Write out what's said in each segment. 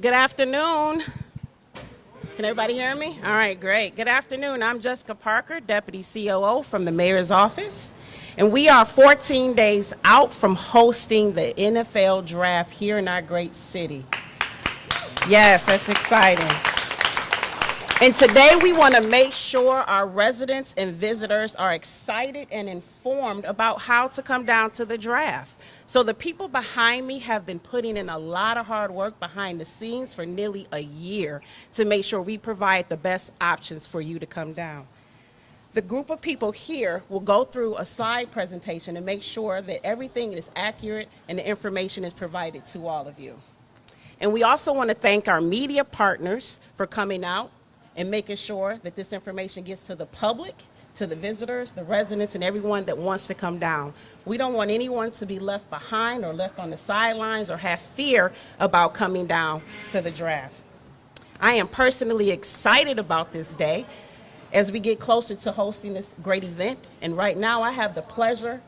Good afternoon. Can everybody hear me? All right, great. Good afternoon. I'm Jessica Parker, Deputy COO from the Mayor's Office. And we are 14 days out from hosting the NFL draft here in our great city. Yes, that's exciting. And today we want to make sure our residents and visitors are excited and informed about how to come down to the draft. So the people behind me have been putting in a lot of hard work behind the scenes for nearly a year to make sure we provide the best options for you to come down. The group of people here will go through a slide presentation and make sure that everything is accurate and the information is provided to all of you. And we also want to thank our media partners for coming out and making sure that this information gets to the public, to the visitors, the residents, and everyone that wants to come down. We don't want anyone to be left behind or left on the sidelines or have fear about coming down to the draft. I am personally excited about this day as we get closer to hosting this great event. And right now, I have the pleasure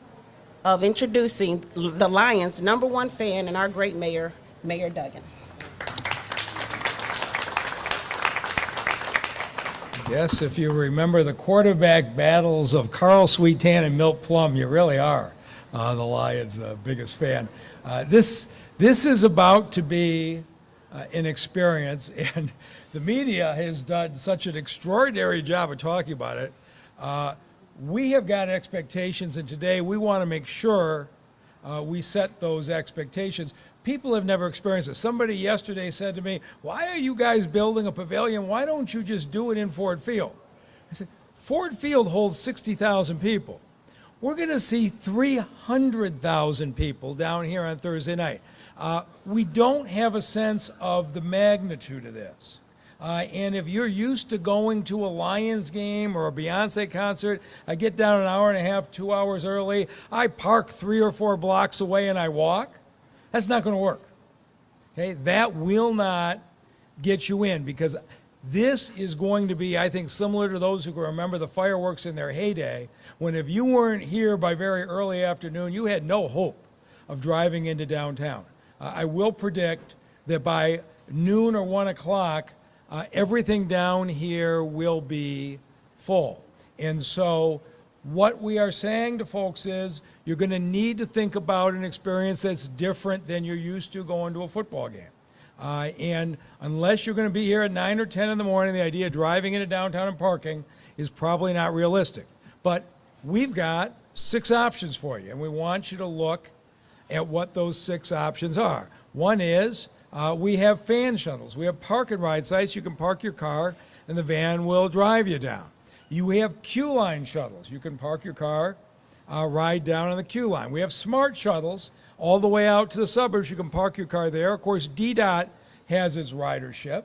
of introducing the Lions' number one fan and our great mayor, Mayor Duggan. Yes, if you remember the quarterback battles of Karl Sweetan and Milt Plum, you really are uh, the Lions' uh, biggest fan. Uh, this, this is about to be uh, an experience, and the media has done such an extraordinary job of talking about it. Uh, we have got expectations, and today we want to make sure uh, we set those expectations people have never experienced it. Somebody yesterday said to me, Why are you guys building a pavilion? Why don't you just do it in Ford Field? I said, Ford Field holds 60,000 people. We're going to see 300,000 people down here on Thursday night. Uh, we don't have a sense of the magnitude of this. Uh, and if you're used to going to a Lions game or a Beyonce concert, I get down an hour and a half, two hours early. I park three or four blocks away and I walk. That's not going to work. Okay, that will not get you in because this is going to be, I think, similar to those who can remember the fireworks in their heyday, when if you weren't here by very early afternoon, you had no hope of driving into downtown. Uh, I will predict that by noon or one o'clock, uh, everything down here will be full. And so, what we are saying to folks is you're going to need to think about an experience that's different than you're used to going to a football game. Uh, and unless you're going to be here at 9 or 10 in the morning, the idea of driving into downtown and parking is probably not realistic. But we've got six options for you, and we want you to look at what those six options are. One is uh, we have fan shuttles. We have park and ride sites. You can park your car, and the van will drive you down. You have Q line shuttles. You can park your car, uh, ride down on the Q line. We have smart shuttles all the way out to the suburbs. You can park your car there. Of course, DDOT has its ridership.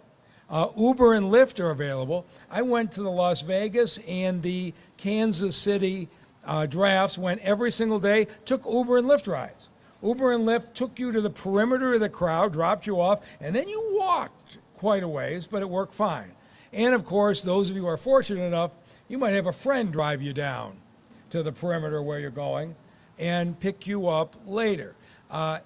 Uh, Uber and Lyft are available. I went to the Las Vegas and the Kansas City uh, drafts, went every single day, took Uber and Lyft rides. Uber and Lyft took you to the perimeter of the crowd, dropped you off, and then you walked quite a ways, but it worked fine. And of course, those of you who are fortunate enough, you might have a friend drive you down to the perimeter where you're going and pick you up later. Uh,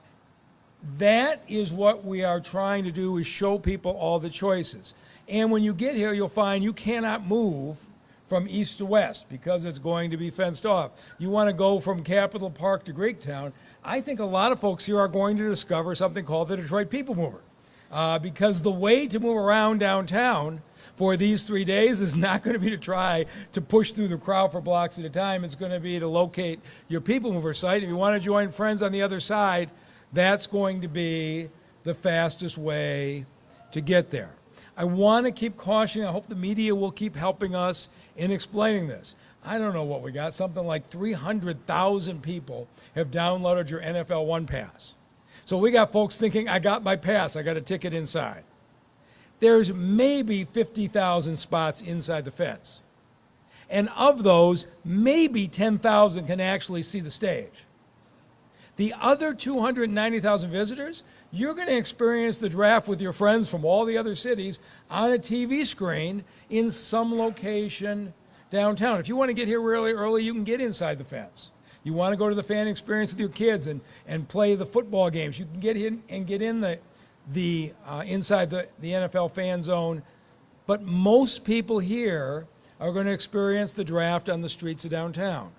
that is what we are trying to do is show people all the choices. And when you get here, you'll find you cannot move from east to west because it's going to be fenced off. You want to go from Capitol Park to Greektown. I think a lot of folks here are going to discover something called the Detroit People Mover. Uh, because the way to move around downtown for these three days is not going to be to try to push through the crowd for blocks at a time. It's going to be to locate your people mover site. If you want to join friends on the other side, that's going to be the fastest way to get there. I want to keep cautioning. I hope the media will keep helping us in explaining this. I don't know what we got. Something like 300,000 people have downloaded your NFL One Pass. So we got folks thinking, I got my pass, I got a ticket inside there's maybe 50,000 spots inside the fence. And of those, maybe 10,000 can actually see the stage. The other 290,000 visitors, you're going to experience the draft with your friends from all the other cities on a TV screen in some location downtown. If you want to get here really early, you can get inside the fence. You want to go to the fan experience with your kids and, and play the football games, you can get in and get in the the uh, inside the, the NFL fan zone, but most people here are going to experience the draft on the streets of downtown.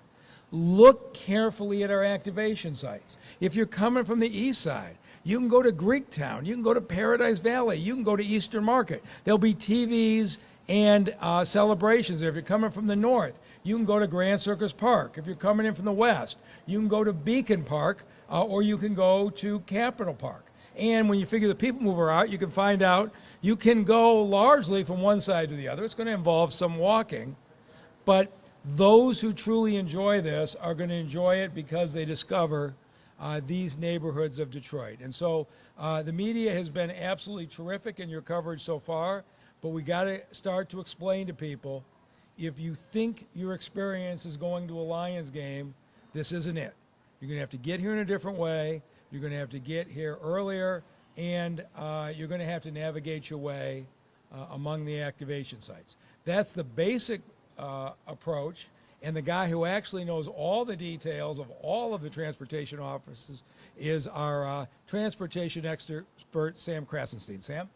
Look carefully at our activation sites. If you're coming from the east side, you can go to Greektown, you can go to Paradise Valley, you can go to Eastern Market. There'll be TVs and uh, celebrations. If you're coming from the north, you can go to Grand Circus Park. If you're coming in from the west, you can go to Beacon Park uh, or you can go to Capitol Park. And when you figure the people mover out, you can find out you can go largely from one side to the other. It's going to involve some walking, but those who truly enjoy this are going to enjoy it because they discover uh, these neighborhoods of Detroit. And so uh, the media has been absolutely terrific in your coverage so far, but we got to start to explain to people if you think your experience is going to a Lions game, this isn't it. You're going to have to get here in a different way. You're going to have to get here earlier, and uh, you're going to have to navigate your way uh, among the activation sites. That's the basic uh, approach. And the guy who actually knows all the details of all of the transportation offices is our uh, transportation expert, Sam Krassenstein. Sam?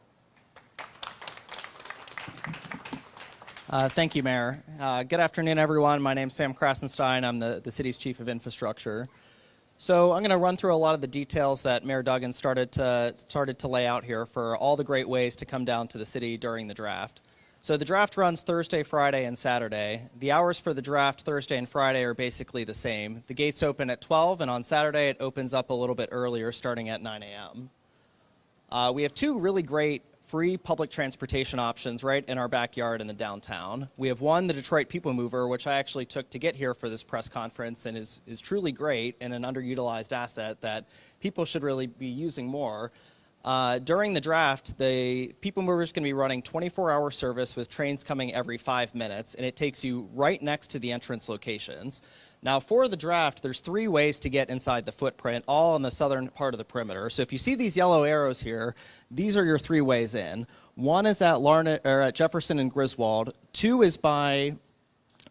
Uh, thank you, Mayor. Uh, good afternoon, everyone. My name is Sam Krassenstein. I'm the, the city's chief of infrastructure. So I'm going to run through a lot of the details that Mayor Duggan started to, started to lay out here for all the great ways to come down to the city during the draft. So the draft runs Thursday, Friday, and Saturday. The hours for the draft Thursday and Friday are basically the same. The gates open at 12, and on Saturday it opens up a little bit earlier, starting at 9 a.m. Uh, we have two really great free public transportation options right in our backyard in the downtown. We have one, the Detroit People Mover, which I actually took to get here for this press conference and is, is truly great and an underutilized asset that people should really be using more. Uh, during the draft, the People Mover is going to be running 24-hour service with trains coming every five minutes, and it takes you right next to the entrance locations. Now, for the draft, there's three ways to get inside the footprint, all on the southern part of the perimeter. So if you see these yellow arrows here, these are your three ways in. One is at, Larned, or at Jefferson and Griswold. Two is by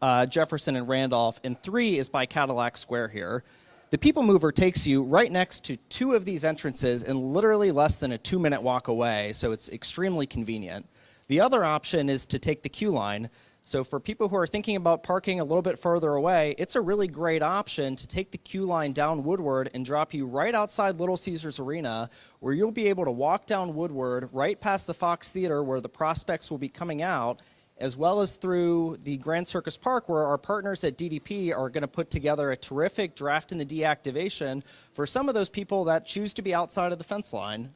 uh, Jefferson and Randolph, and three is by Cadillac Square here. The People Mover takes you right next to two of these entrances and literally less than a two minute walk away, so it's extremely convenient. The other option is to take the Q line. So for people who are thinking about parking a little bit further away, it's a really great option to take the Q line down Woodward and drop you right outside Little Caesars Arena, where you'll be able to walk down Woodward right past the Fox Theater where the prospects will be coming out, as well as through the Grand Circus Park, where our partners at DDP are going to put together a terrific draft in the D activation for some of those people that choose to be outside of the fence line.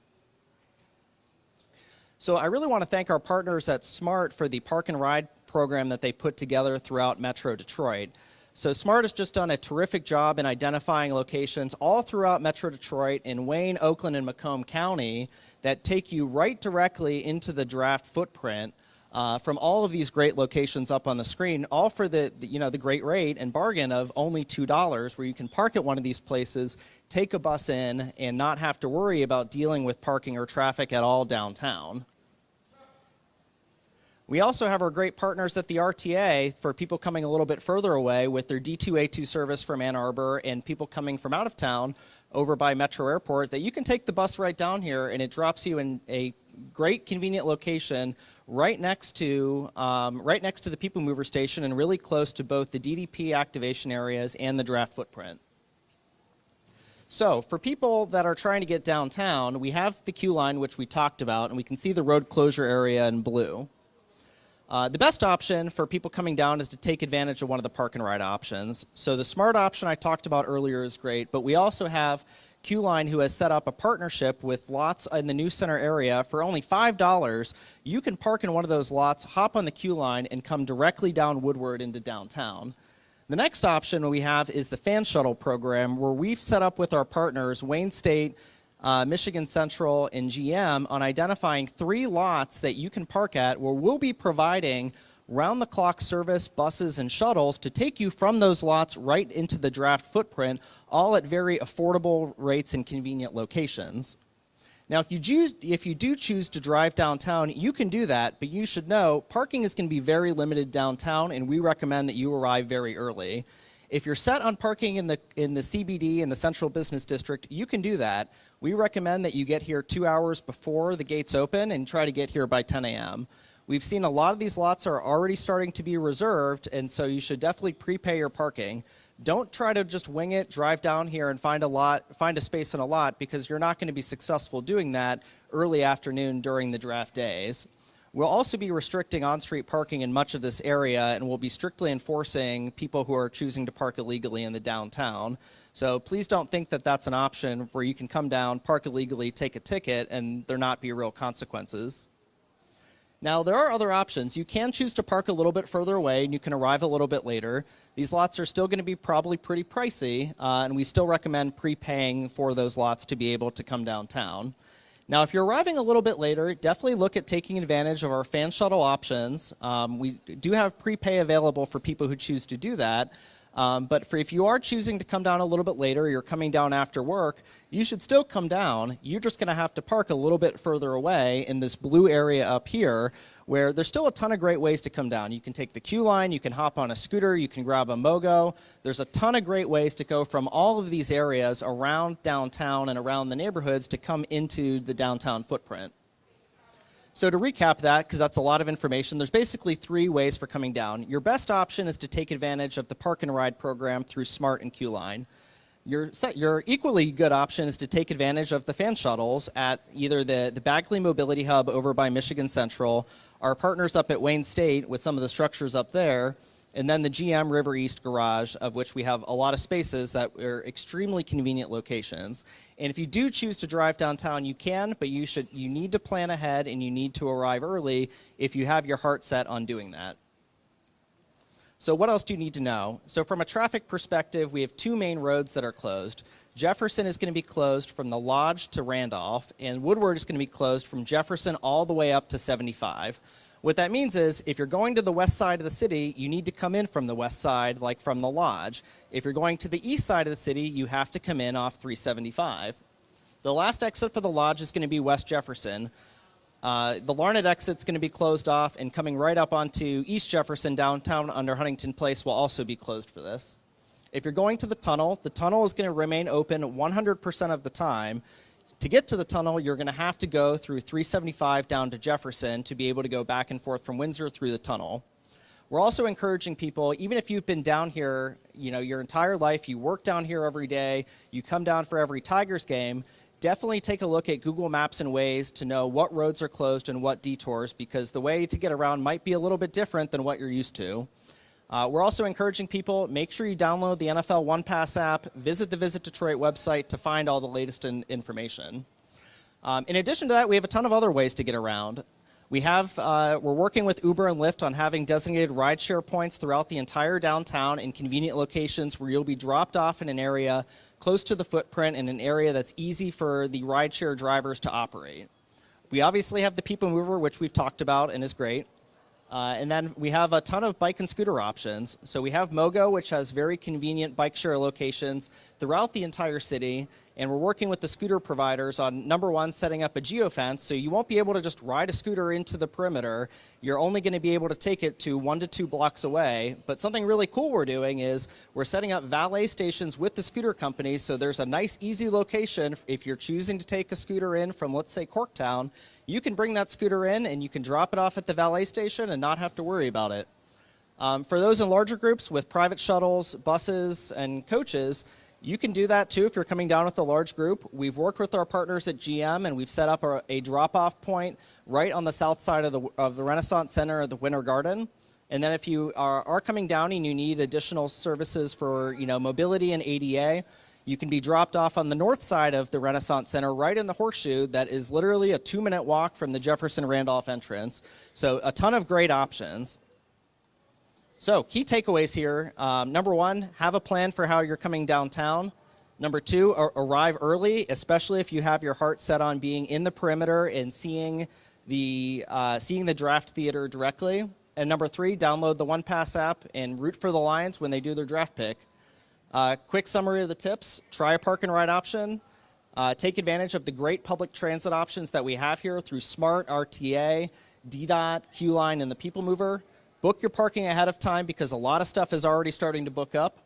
So I really want to thank our partners at SMART for the park and ride program that they put together throughout Metro Detroit. So SMART has just done a terrific job in identifying locations all throughout Metro Detroit in Wayne, Oakland, and Macomb County that take you right directly into the draft footprint uh, from all of these great locations up on the screen, all for the, the, you know the great rate and bargain of only two dollars, where you can park at one of these places, take a bus in, and not have to worry about dealing with parking or traffic at all downtown. We also have our great partners at the RTA for people coming a little bit further away with their D2A2 service from Ann Arbor and people coming from out of town over by Metro Airport that you can take the bus right down here and it drops you in a great convenient location right next to um, right next to the people mover station and really close to both the DDP activation areas and the draft footprint. So for people that are trying to get downtown, we have the Q line, which we talked about, and we can see the road closure area in blue. Uh, the best option for people coming down is to take advantage of one of the park and ride options. So the smart option I talked about earlier is great, but we also have Q-Line who has set up a partnership with lots in the New Center area for only $5. You can park in one of those lots, hop on the Q-Line, and come directly down Woodward into downtown. The next option we have is the fan shuttle program where we've set up with our partners, Wayne State, uh, Michigan Central, and GM on identifying three lots that you can park at where we'll be providing round the clock service, buses, and shuttles to take you from those lots right into the draft footprint, all at very affordable rates and convenient locations. Now, if you, choose, if you do choose to drive downtown, you can do that, but you should know parking is going to be very limited downtown, and we recommend that you arrive very early. If you're set on parking in the, in the CBD in the Central Business District, you can do that. We recommend that you get here two hours before the gates open and try to get here by 10 a.m. We've seen a lot of these lots are already starting to be reserved, and so you should definitely prepay your parking. Don't try to just wing it, drive down here and find a lot, find a space in a lot because you're not going to be successful doing that early afternoon during the draft days. We'll also be restricting on-street parking in much of this area and we'll be strictly enforcing people who are choosing to park illegally in the downtown. So please don't think that that's an option where you can come down, park illegally, take a ticket, and there not be real consequences. Now, there are other options. You can choose to park a little bit further away and you can arrive a little bit later. These lots are still going to be probably pretty pricey, uh, and we still recommend prepaying for those lots to be able to come downtown. Now, if you're arriving a little bit later, definitely look at taking advantage of our fan shuttle options. Um, we do have prepay available for people who choose to do that. Um, but for if you are choosing to come down a little bit later, you're coming down after work, you should still come down. You're just going to have to park a little bit further away in this blue area up here where there's still a ton of great ways to come down. You can take the Q line, you can hop on a scooter, you can grab a MOGO. There's a ton of great ways to go from all of these areas around downtown and around the neighborhoods to come into the downtown footprint. So to recap that, because that's a lot of information, there's basically three ways for coming down. Your best option is to take advantage of the park and ride program through SMART and Q-Line. Your, your equally good option is to take advantage of the fan shuttles at either the, the Bagley Mobility Hub over by Michigan Central, our partners up at Wayne State with some of the structures up there, and then the GM River East Garage, of which we have a lot of spaces that are extremely convenient locations. And if you do choose to drive downtown, you can, but you should you need to plan ahead and you need to arrive early if you have your heart set on doing that. So what else do you need to know? So from a traffic perspective, we have two main roads that are closed. Jefferson is going to be closed from the Lodge to Randolph, and Woodward is going to be closed from Jefferson all the way up to 75. What that means is if you're going to the west side of the city, you need to come in from the west side, like from the lodge. If you're going to the east side of the city, you have to come in off 375. The last exit for the lodge is going to be West Jefferson. Uh, the Larned exit is going to be closed off, and coming right up onto East Jefferson downtown under Huntington Place will also be closed for this. If you're going to the tunnel, the tunnel is going to remain open 100% of the time, to get to the tunnel, you're going to have to go through 375 down to Jefferson to be able to go back and forth from Windsor through the tunnel. We're also encouraging people, even if you've been down here, you know, your entire life, you work down here every day, you come down for every Tigers game, definitely take a look at Google Maps and Waze to know what roads are closed and what detours because the way to get around might be a little bit different than what you're used to. Uh, we're also encouraging people, make sure you download the NFL One Pass app, visit the Visit Detroit website to find all the latest in information. Um, in addition to that, we have a ton of other ways to get around. We have, uh, we're working with Uber and Lyft on having designated rideshare points throughout the entire downtown in convenient locations where you'll be dropped off in an area close to the footprint in an area that's easy for the rideshare drivers to operate. We obviously have the People Mover, which we've talked about and is great. Uh, and then we have a ton of bike and scooter options. So we have Mogo, which has very convenient bike share locations throughout the entire city. And we're working with the scooter providers on number one, setting up a geofence. So you won't be able to just ride a scooter into the perimeter. You're only going to be able to take it to one to two blocks away. But something really cool we're doing is we're setting up valet stations with the scooter companies. So there's a nice, easy location if you're choosing to take a scooter in from, let's say, Corktown. You can bring that scooter in and you can drop it off at the valet station and not have to worry about it. Um, for those in larger groups with private shuttles, buses, and coaches, you can do that too if you're coming down with a large group. We've worked with our partners at GM and we've set up a, a drop off point right on the south side of the, of the Renaissance Center of the Winter Garden. And then if you are, are coming down and you need additional services for you know, mobility and ADA, you can be dropped off on the north side of the Renaissance Center right in the horseshoe that is literally a two minute walk from the Jefferson Randolph entrance. So, a ton of great options. So, key takeaways here. Um, number one, have a plan for how you're coming downtown. Number two, ar- arrive early, especially if you have your heart set on being in the perimeter and seeing the, uh, seeing the draft theater directly. And number three, download the One Pass app and root for the Lions when they do their draft pick. Uh, quick summary of the tips try a park and ride option. Uh, take advantage of the great public transit options that we have here through Smart, RTA, DDOT, Q Line, and the People Mover. Book your parking ahead of time because a lot of stuff is already starting to book up.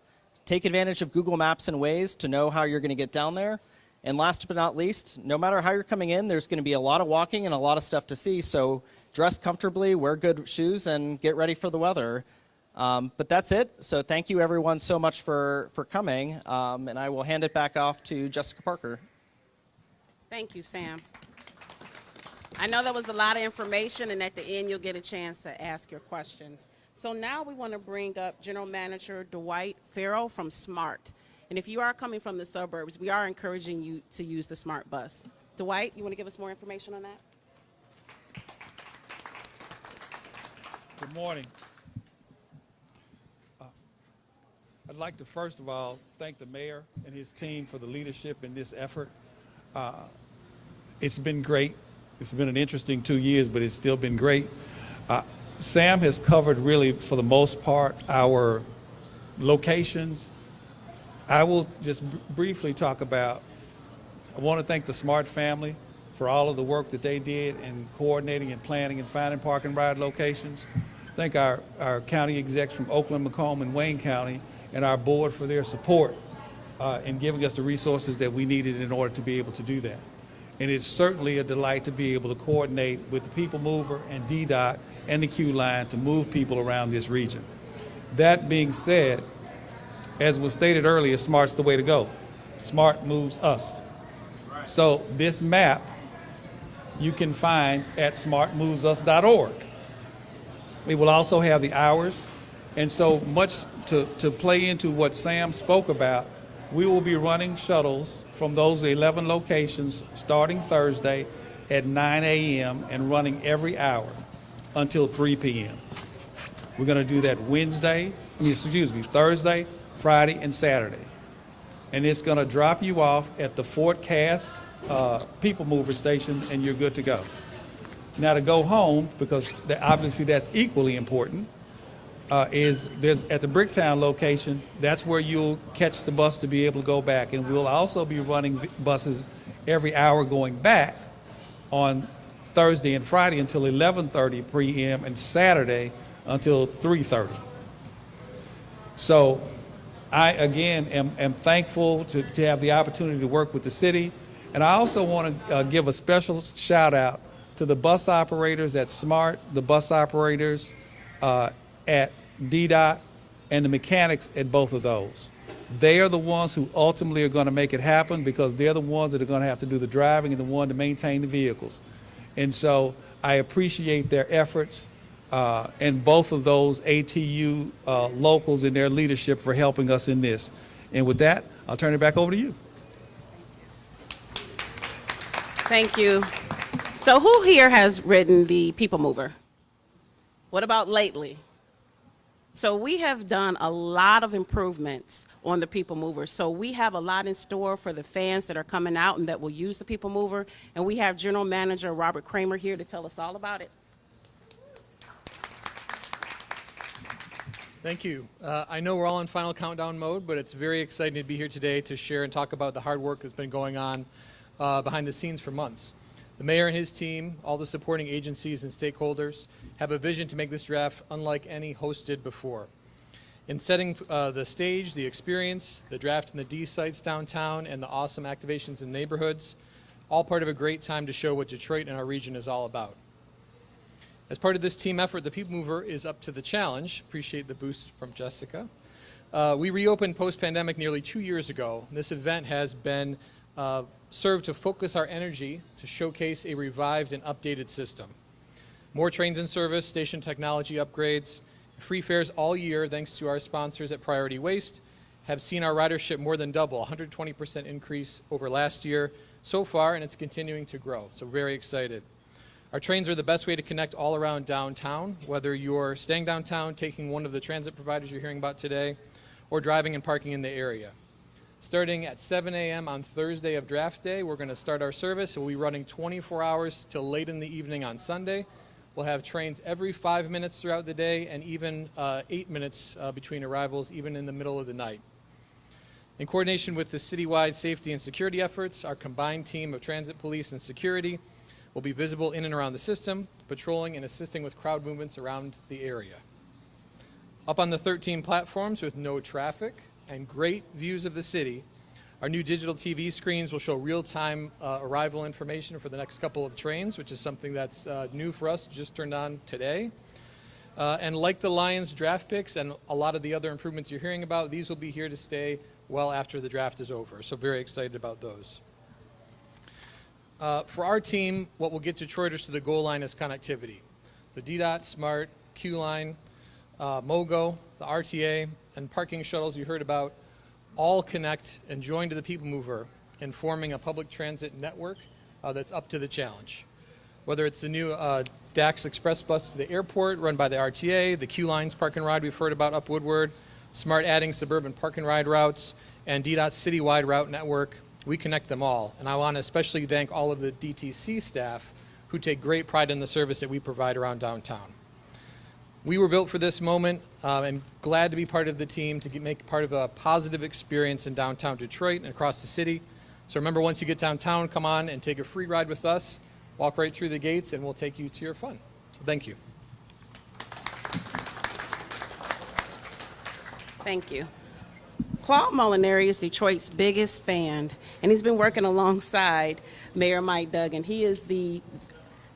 Take advantage of Google Maps and Waze to know how you're going to get down there. And last but not least, no matter how you're coming in, there's going to be a lot of walking and a lot of stuff to see. So dress comfortably, wear good shoes, and get ready for the weather. Um, but that's it. So thank you everyone so much for, for coming. Um, and I will hand it back off to Jessica Parker. Thank you, Sam. I know that was a lot of information, and at the end, you'll get a chance to ask your questions. So now we want to bring up General Manager Dwight Ferrell from SMART. And if you are coming from the suburbs, we are encouraging you to use the SMART bus. Dwight, you want to give us more information on that? Good morning. Uh, I'd like to first of all thank the mayor and his team for the leadership in this effort. Uh, it's been great. It's been an interesting two years, but it's still been great. Uh, Sam has covered really, for the most part, our locations. I will just br- briefly talk about. I want to thank the Smart family for all of the work that they did in coordinating and planning and finding park and ride locations. Thank our, our county execs from Oakland, Macomb, and Wayne County, and our board for their support uh, in giving us the resources that we needed in order to be able to do that. And it's certainly a delight to be able to coordinate with the People Mover and DDOT and the Q Line to move people around this region. That being said, as was stated earlier, smart's the way to go. Smart moves us. So this map you can find at smartmovesus.org. It will also have the hours. And so much to, to play into what Sam spoke about, we will be running shuttles from those 11 locations starting Thursday at 9 a.m. and running every hour until 3 p.m. We're going to do that Wednesday, I mean, excuse me, Thursday, Friday, and Saturday. And it's going to drop you off at the Fort Cass uh, People Mover Station, and you're good to go. Now, to go home, because obviously that's equally important, uh, is there's at the Bricktown location, that's where you'll catch the bus to be able to go back. And we'll also be running buses every hour going back on Thursday and Friday until 11:30 p.m. and Saturday until 3:30. So I, again, am, am thankful to, to have the opportunity to work with the city. And I also want to uh, give a special shout out to the bus operators at SMART, the bus operators uh, at DDOT, and the mechanics at both of those. They are the ones who ultimately are going to make it happen because they're the ones that are going to have to do the driving and the one to maintain the vehicles. And so I appreciate their efforts uh, and both of those ATU uh, locals and their leadership for helping us in this. And with that, I'll turn it back over to you. Thank you. So who here has ridden the People Mover? What about lately? So we have done a lot of improvements on the People Mover. So we have a lot in store for the fans that are coming out and that will use the People Mover. And we have General Manager Robert Cramer here to tell us all about it. Thank you. Uh, I know we're all in final countdown mode, but it's very exciting to be here today to share and talk about the hard work that's been going on uh, behind the scenes for months. The mayor and his team, all the supporting agencies and stakeholders, have a vision to make this draft unlike any hosted before. In setting uh, the stage, the experience, the draft in the D sites downtown, and the awesome activations in neighborhoods, all part of a great time to show what Detroit and our region is all about. As part of this team effort, the People Mover is up to the challenge. Appreciate the boost from Jessica. Uh, we reopened post pandemic nearly two years ago. This event has been uh, served to focus our energy to showcase a revived and updated system. More trains in service, station technology upgrades, free fares all year thanks to our sponsors at Priority Waste have seen our ridership more than double, 120% increase over last year so far, and it's continuing to grow. So, very excited. Our trains are the best way to connect all around downtown, whether you're staying downtown, taking one of the transit providers you're hearing about today, or driving and parking in the area. Starting at 7 a.m. on Thursday of draft day, we're going to start our service. We'll be running 24 hours till late in the evening on Sunday. We'll have trains every five minutes throughout the day and even uh, eight minutes uh, between arrivals, even in the middle of the night. In coordination with the citywide safety and security efforts, our combined team of transit police and security will be visible in and around the system, patrolling and assisting with crowd movements around the area. Up on the 13 platforms with no traffic and great views of the city Our new digital TV screens will show real-time uh, arrival information for the next couple of trains, which is something that's uh, new for us, just turned on today. Uh, and like the Lions draft picks and a lot of the other improvements you're hearing about, these will be here to stay well after the draft is over. So very excited about those. Uh, for our team, what will get Detroiters to the goal line is connectivity. The DDOT, SMART, Q-Line, uh, MOGO, the RTA, and parking shuttles you heard about all connect and join to the People Mover in forming a public transit network uh, that's up to the challenge. Whether it's the new uh, DAX Express bus to the airport run by the RTA, the Q Lines park and ride we've heard about up Woodward, smart adding suburban park and ride routes, and DDOT's citywide route network, we connect them all. And I want to especially thank all of the DTC staff who take great pride in the service that we provide around downtown. We were built for this moment um, and glad to be part of the team to get, make part of a positive experience in downtown Detroit and across the city. So remember, once you get downtown, come on and take a free ride with us. Walk right through the gates and we'll take you to your fun. So thank you. Thank you. Claude Molinari is Detroit's biggest fan, and he's been working alongside Mayor Mike Duggan. He is the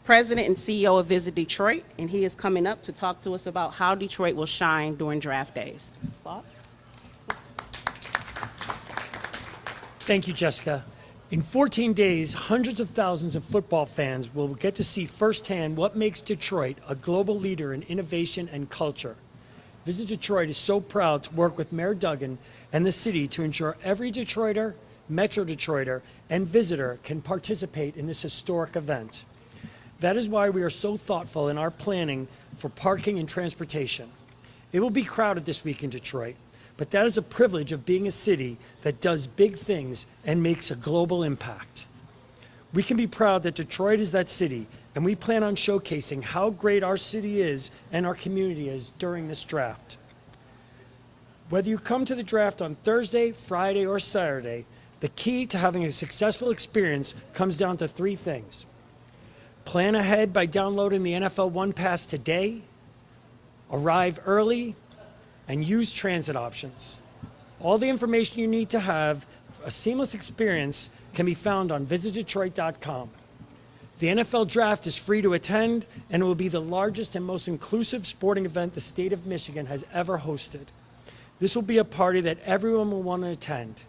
president and CEO of Visit Detroit, and he is coming up to talk to us about how Detroit will shine during draft days. Claude? Thank you, Jessica. In 14 days, hundreds of thousands of football fans will get to see firsthand what makes Detroit a global leader in innovation and culture. Visit Detroit is so proud to work with Mayor Duggan and the city to ensure every Detroiter, Metro Detroiter, and visitor can participate in this historic event. That is why we are so thoughtful in our planning for parking and transportation. It will be crowded this week in Detroit, but that is a privilege of being a city that does big things and makes a global impact. We can be proud that Detroit is that city, and we plan on showcasing how great our city is and our community is during this draft. Whether you come to the draft on Thursday, Friday, or Saturday, the key to having a successful experience comes down to three things. Plan ahead by downloading the NFL One Pass today, arrive early, and use transit options. All the information you need to have a seamless experience can be found on visitdetroit.com. The NFL Draft is free to attend, and it will be the largest and most inclusive sporting event the state of Michigan has ever hosted. This will be a party that everyone will want to attend.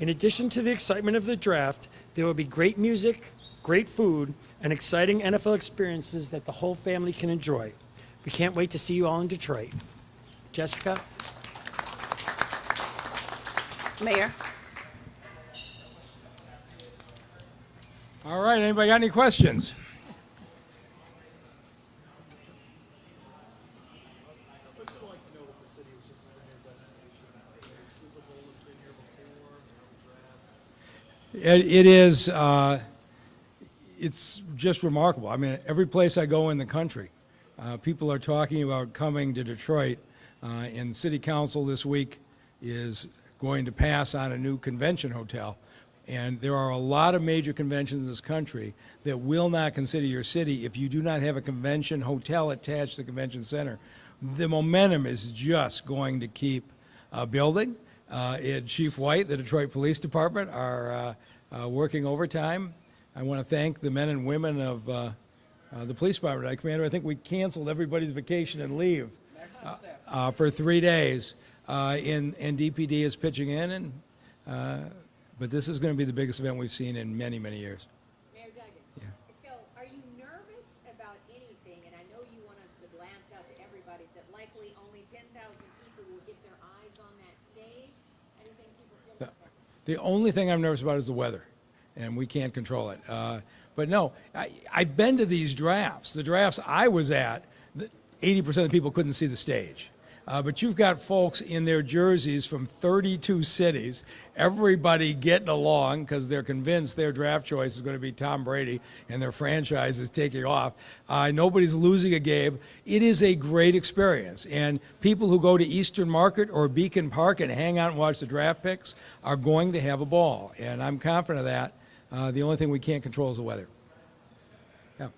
In addition to the excitement of the draft, there will be great music, great food, and exciting NFL experiences that the whole family can enjoy. We can't wait to see you all in Detroit. Jessica? Mayor? All right, anybody got any questions? It, it is, uh, it's just remarkable. I mean, every place I go in the country, uh, people are talking about coming to Detroit. Uh, and City Council this week is going to pass on a new convention hotel. And there are a lot of major conventions in this country that will not consider your city if you do not have a convention hotel attached to the convention center. The momentum is just going to keep uh, building. Uh, Chief White, the Detroit Police Department, are uh, uh working overtime. I want to thank the men and women of uh, uh, the police department. I, Commander, I think we canceled everybody's vacation and leave uh, for three days. Uh, and, and DPD is pitching in, and, uh, but this is going to be the biggest event we've seen in many, many years. Mayor Duggan. Yeah. So are you nervous about anything? And I know you want us to blast out to everybody that likely only 10,000 people will get their eyes on that stage. How do you think people feel? The only thing I'm nervous about is the weather, and we can't control it. Uh, but no, I, I've been to these drafts. The drafts I was at, 80% of the people couldn't see the stage. Uh, but you've got folks in their jerseys from 32 cities, everybody getting along because they're convinced their draft choice is going to be Tom Brady and their franchise is taking off. Uh, nobody's losing a game. It is a great experience. And people who go to Eastern Market or Beacon Park and hang out and watch the draft picks are going to have a ball. And I'm confident of that. Uh, the only thing we can't control is the weather. Yeah.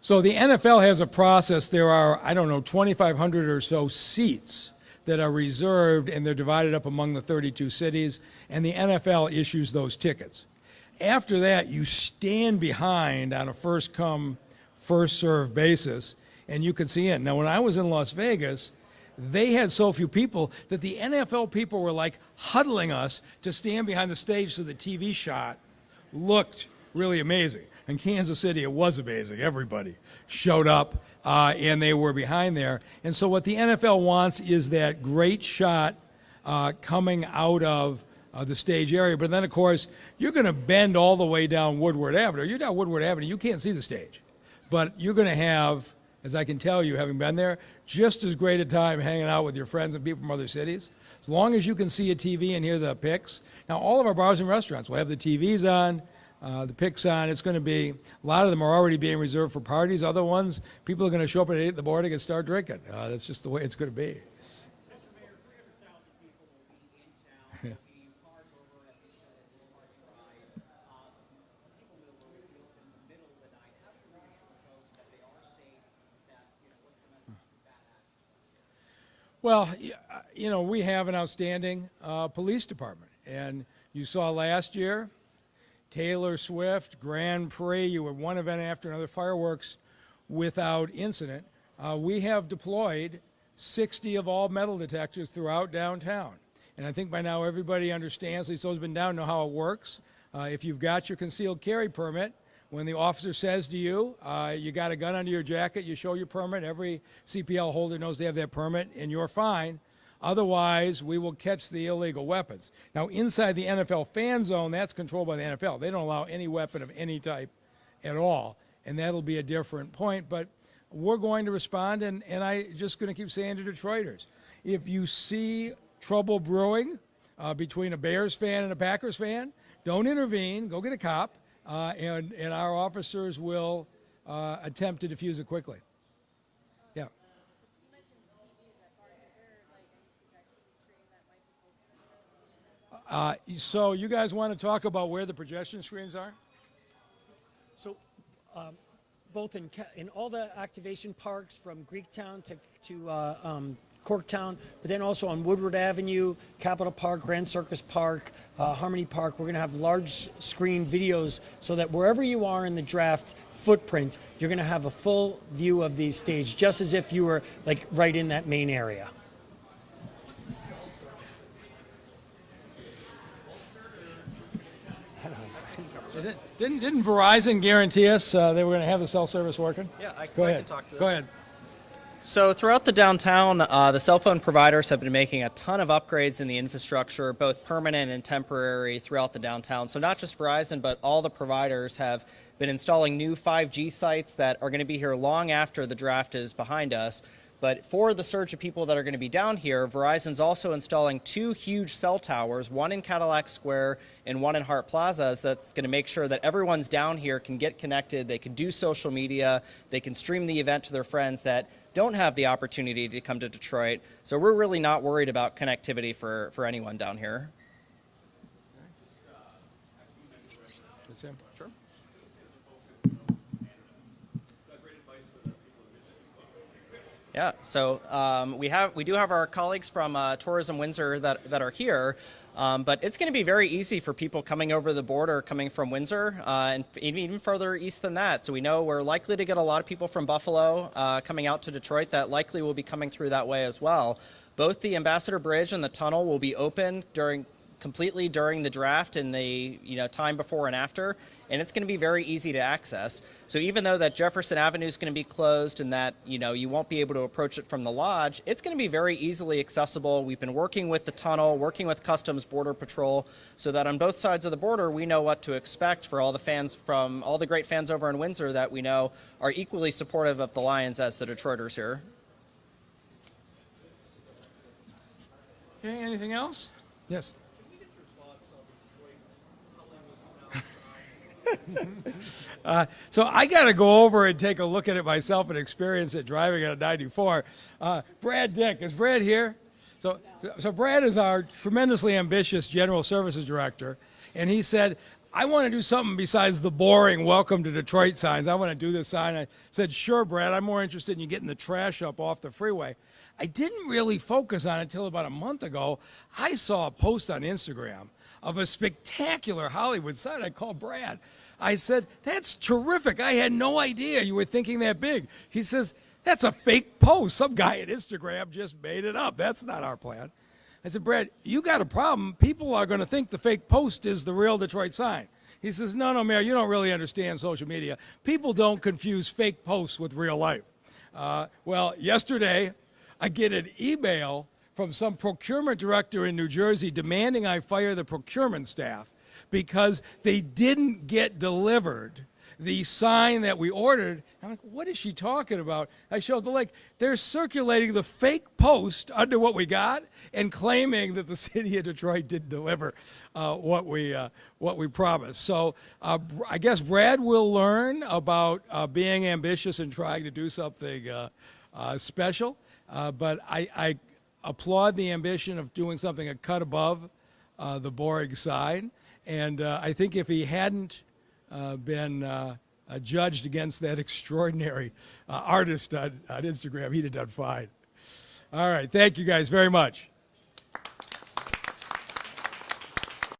So the? So the NFL has a process. There are, I don't know, 2,500 or so seats that are reserved, and they're divided up among the 32 cities, and the NFL issues those tickets. After that, you stand behind on a first come, first served basis, and you can see in. Now, when I was in Las Vegas, they had so few people that the NFL people were like huddling us to stand behind the stage so the TV shot looked really amazing. In Kansas City, it was amazing. Everybody showed up uh, and they were behind there. And so, what the NFL wants is that great shot uh, coming out of uh, the stage area. But then, of course, you're going to bend all the way down Woodward Avenue. You're down Woodward Avenue, you can't see the stage. But you're going to have, as I can tell you, having been there, just as great a time hanging out with your friends and people from other cities. As long as you can see a TV and hear the picks. Now, all of our bars and restaurants will have the TVs on, uh, the picks on. It's going to be, a lot of them are already being reserved for parties. Other ones, people are going to show up at 8 in the morning and start drinking. Uh, that's just the way it's going to be. Well, uh, you know, we have an outstanding uh, police department. And you saw last year, Taylor Swift, Grand Prix, you were one event after another, fireworks without incident. Uh, we have deployed 60 Evolv metal detectors throughout downtown. And I think by now everybody understands, at least those who've been down know how it works. Uh, if you've got your concealed carry permit, when the officer says to you, uh, you got a gun under your jacket, you show your permit. Every CPL holder knows they have that permit, and you're fine. Otherwise, we will catch the illegal weapons. Now, inside the NFL fan zone, that's controlled by the NFL. They don't allow any weapon of any type at all, and that'll be a different point. But we're going to respond, and, and I just going to keep saying to Detroiters, if you see trouble brewing uh, between a Bears fan and a Packers fan, don't intervene. Go get a cop, uh, and and our officers will uh, attempt to defuse it quickly. Yeah. Uh, so you guys want to talk about where the projection screens are? So, um, both in in all the activation parks from Greektown to to uh, um, Corktown, but then also on Woodward Avenue, Capitol Park, Grand Circus Park, uh, Harmony Park, we're going to have large screen videos so that wherever you are in the draft footprint, you're going to have a full view of the stage, just as if you were like right in that main area. Is it, didn't, didn't Verizon guarantee us uh, they were going to have the cell service working? Yeah, I, Go I ahead. can talk to this. Go ahead. So throughout the downtown, uh, the cell phone providers have been making a ton of upgrades in the infrastructure, both permanent and temporary, throughout the downtown. So not just Verizon, but all the providers have been installing new 5G sites that are going to be here long after the draft is behind us. But for the surge of people that are going to be down here, Verizon's also installing two huge cell towers, one in Cadillac Square and one in Hart Plazas, that's going to make sure that everyone's down here can get connected, they can do social media, they can stream the event to their friends that don't have the opportunity to come to Detroit. So we're really not worried about connectivity for, for anyone down here. That's him. Sure. Yeah, so um, we have we do have our colleagues from uh, Tourism Windsor that, that are here, um, but it's going to be very easy for people coming over the border, coming from Windsor, uh, and even further east than that. So we know we're likely to get a lot of people from Buffalo uh, coming out to Detroit that likely will be coming through that way as well. Both the Ambassador Bridge and the tunnel will be open during completely during the draft and the you know time before and after and it's going to be very easy to access so even though that jefferson avenue is going to be closed and that you know you won't be able to approach it from the lodge it's going to be very easily accessible we've been working with the tunnel working with customs border patrol so that on both sides of the border we know what to expect for all the fans from all the great fans over in windsor that we know are equally supportive of the lions as the detroiters here Okay, anything else? Yes. Uh, so I got to go over and take a look at it myself and experience it driving a 94. Uh, Brad Dick, is Brad here? So, so, so Brad is our tremendously ambitious general services director, and he said, I want to do something besides the boring welcome to Detroit signs. I want to do this sign. I said, sure, Brad, I'm more interested in you getting the trash up off the freeway. I didn't really focus on it until about a month ago. I saw a post on Instagram of a spectacular Hollywood sign. I called Brad. I said, that's terrific. I had no idea you were thinking that big. He says, that's a fake post. Some guy at Instagram just made it up. That's not our plan. I said, Brad, you got a problem. People are going to think the fake post is the real Detroit sign. He says, No, no, Mayor, you don't really understand social media. People don't confuse fake posts with real life. Uh, well, yesterday, I get an email from some procurement director in New Jersey demanding I fire the procurement staff because they didn't get delivered the sign that we ordered. I'm like, what is she talking about? I showed the link. They're circulating the fake post under what we got and claiming that the city of Detroit didn't deliver uh, what we uh, what we promised. So uh, I guess Brad will learn about uh, being ambitious and trying to do something uh, uh, special. but I, I, applaud the ambition of doing something a cut above the boring sign. And I think if he hadn't uh, been uh, uh, judged against that extraordinary artist on, on Instagram, he'd have done fine. All right. Thank you guys very much.